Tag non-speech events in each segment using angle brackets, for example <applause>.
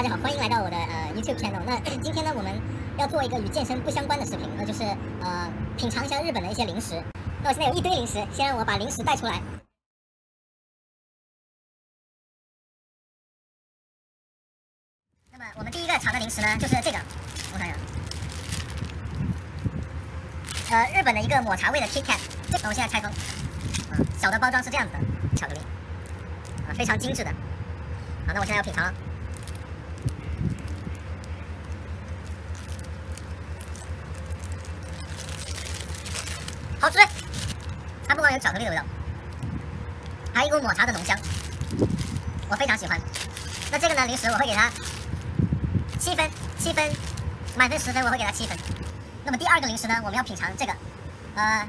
大家好，欢迎来到我的呃 YouTube channel。那 <coughs> 今天呢，我们要做一个与健身不相关的视频，那就是呃品尝一下日本的一些零食。那我现在有一堆零食，先让我把零食带出来。那么我们第一个尝的零食呢，就是这个，我看一下，呃日本的一个抹茶味的 KitKat。那我现在拆封，小的包装是这样子的，巧克力，啊非常精致的。好，那我现在要品尝了。好吃，它不光有巧克力的味道，还有一股抹茶的浓香，我非常喜欢。那这个呢，零食我会给它七分，七分，满分十分我会给它七分。那么第二个零食呢，我们要品尝这个，呃，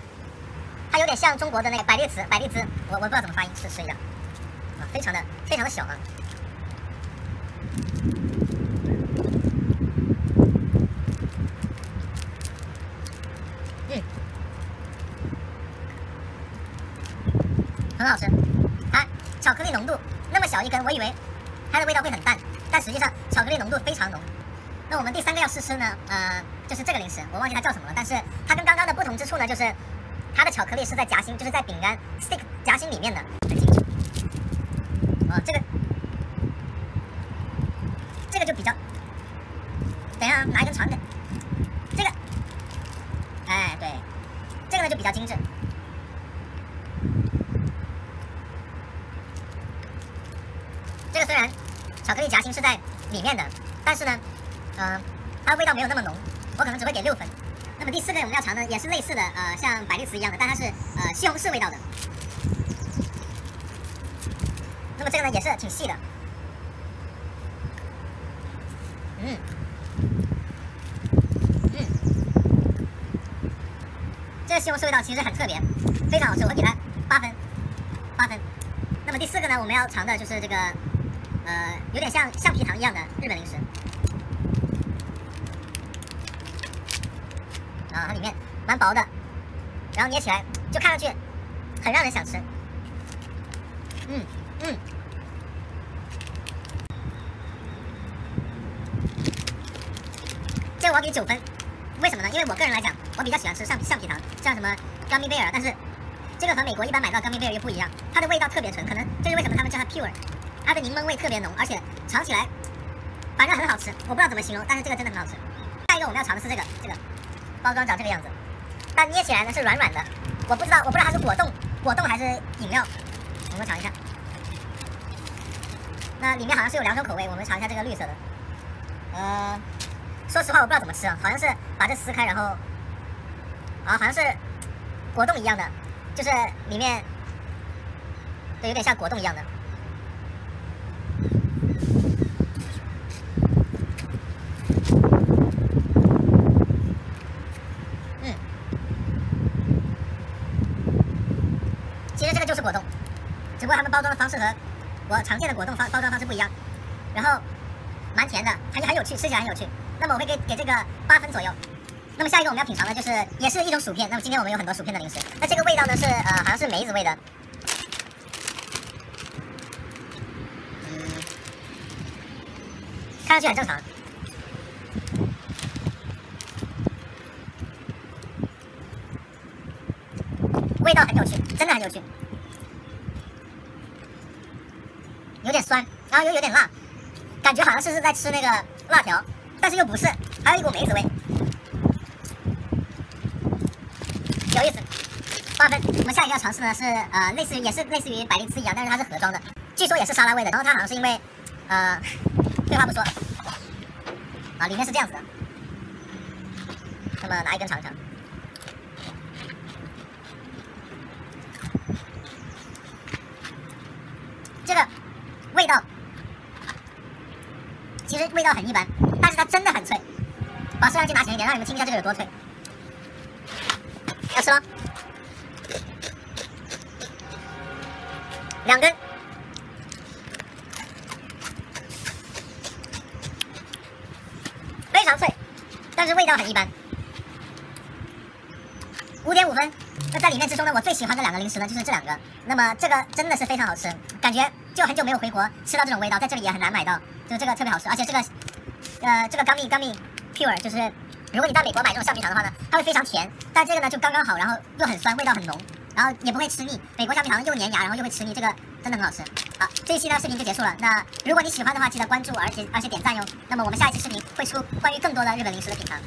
它有点像中国的那个百利滋，百利滋，我我不知道怎么发音，试吃一下，啊，非常的非常的小啊。嗯，很好吃。它巧克力浓度那么小一根，我以为它的味道会很淡，但实际上巧克力浓度非常浓。那我们第三个要试吃呢，呃，就是这个零食，我忘记它叫什么了。但是它跟刚刚的不同之处呢，就是它的巧克力是在夹心，就是在饼干 stick 夹心里面的。啊，这个。这个就比较，等一下拿一根长的，这个，哎对，这个呢就比较精致。这个虽然巧克力夹心是在里面的，但是呢，嗯，它的味道没有那么浓，我可能只会给六分。那么第四个我们要尝的也是类似的，呃，像百利滋一样的，但它是呃西红柿味道的。那么这个呢也是挺细的。嗯，嗯，这个西红柿味道其实很特别，非常好吃，我给它八分，八分。那么第四个呢，我们要尝的就是这个，呃，有点像橡皮糖一样的日本零食。啊，它里面蛮薄的，然后捏起来就看上去很让人想吃。嗯嗯。这我要给九分，为什么呢？因为我个人来讲，我比较喜欢吃橡橡皮糖，像什么 gummy bear，但是这个和美国一般买到 gummy bear 又不一样，它的味道特别纯，可能这是为什么他们叫它 pure，它的柠檬味特别浓，而且尝起来反正很好吃，我不知道怎么形容，但是这个真的很好吃。下一个我们要尝的是这个，这个包装长这个样子，但捏起来呢是软软的，我不知道我不知道它是果冻果冻还是饮料，我们尝一下。那里面好像是有两种口味，我们尝一下这个绿色的，呃。说实话，我不知道怎么吃啊，好像是把这撕开，然后啊，好像是果冻一样的，就是里面对，有点像果冻一样的。这个就是果冻，只不过他们包装的方式和我常见的果冻方包装方式不一样，然后蛮甜的，感觉很有趣，吃起来很有趣。那么我会给给这个八分左右。那么下一个我们要品尝的就是也是一种薯片。那么今天我们有很多薯片的零食。那这个味道呢是呃好像是梅子味的。嗯，看上去很正常。味道很有趣，真的很有趣。有点酸，然后又有点辣，感觉好像是是在吃那个辣条。但是又不是，还有一股梅子味，有意思。八分。我们下一个要尝试的是，呃，类似于也是类似于百利滋一样，但是它是盒装的，据说也是沙拉味的。然后它好像是因为，呃，废话不说，啊，里面是这样子的。那么拿一根尝一尝，这个味道其实味道很一般。但是它真的很脆，把摄像机拿前一点，让你们听一下这个有多脆。要吃吗？两根，非常脆，但是味道很一般。五点五分。那在里面之中呢，我最喜欢的两个零食呢，就是这两个。那么这个真的是非常好吃，感觉就很久没有回国吃到这种味道，在这里也很难买到。就这个特别好吃，而且这个呃这个 gummy gummy pure 就是如果你在美国买这种橡皮糖的话呢，它会非常甜，但这个呢就刚刚好，然后又很酸，味道很浓，然后也不会吃腻。美国橡皮糖又粘牙，然后又会吃腻，这个真的很好吃。好，这一期呢视频就结束了。那如果你喜欢的话，记得关注，而且而且点赞哟。那么我们下一期视频会出关于更多的日本零食的品尝。